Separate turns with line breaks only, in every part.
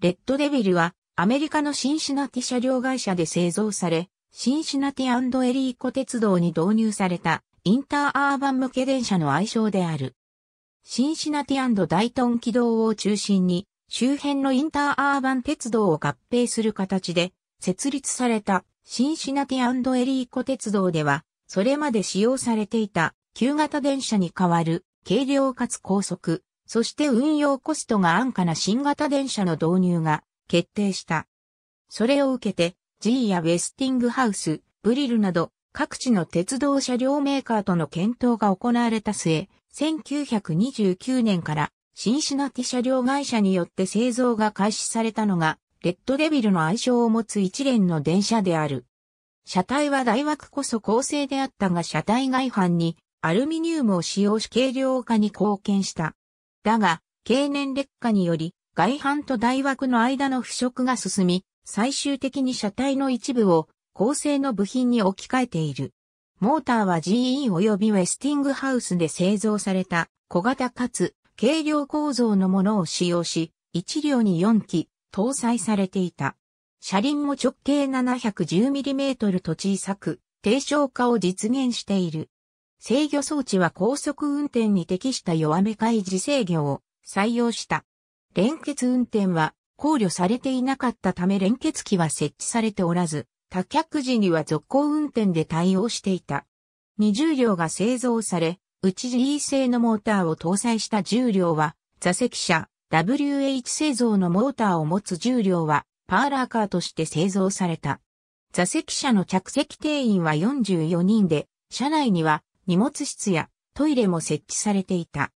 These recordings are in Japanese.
レッドデビルはアメリカのシンシナティ車両会社で製造され、シンシナティエリーコ鉄道に導入されたインターアーバン向け電車の愛称である。シンシナティダイトン軌道を中心に周辺のインターアーバン鉄道を合併する形で設立されたシンシナティエリーコ鉄道では、それまで使用されていた旧型電車に代わる軽量かつ高速、そして運用コストが安価な新型電車の導入が決定した。それを受けて G やウェスティングハウス、ブリルなど各地の鉄道車両メーカーとの検討が行われた末、1929年からシンシナティ車両会社によって製造が開始されたのが、レッドデビルの愛称を持つ一連の電車である。車体は大枠こそ構成であったが車体外板にアルミニウムを使用し軽量化に貢献した。だが、経年劣化により外板と大枠の間の腐食が進み、最終的に車体の一部を構成の部品に置き換えている。モーターは GE 及びウェスティングハウスで製造された小型かつ軽量構造のものを使用し、1両に4機搭載されていた。車輪も直径 710mm と小さく、低床化を実現している。制御装置は高速運転に適した弱め開示制御を採用した。連結運転は考慮されていなかったため連結機は設置されておらず、多脚時には続行運転で対応していた。20両が製造され、内 G 製のモーターを搭載した10両は、座席車、WH 製造のモーターを持つ10両は、パーラーカーとして製造された。座席車の着席定員は44人で、車内には荷物室やトイレも設置されていた。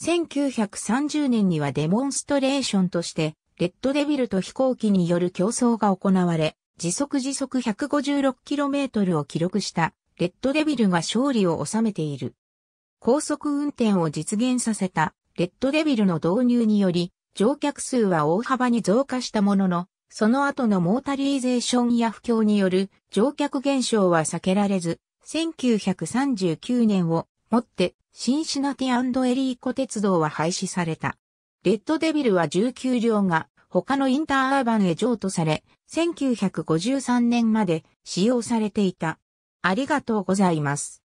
1930年にはデモンストレーションとして、レッドデビルと飛行機による競争が行われ、時速時速 156km を記録したレッドデビルが勝利を収めている。高速運転を実現させたレッドデビルの導入により、乗客数は大幅に増加したものの、その後のモータリーゼーションや不況による乗客減少は避けられず、1939年をもってシンシナティエリーコ鉄道は廃止された。レッドデビルは19両が他のインターアーバンへ譲渡され、1953年まで使用されていた。ありがとうございます。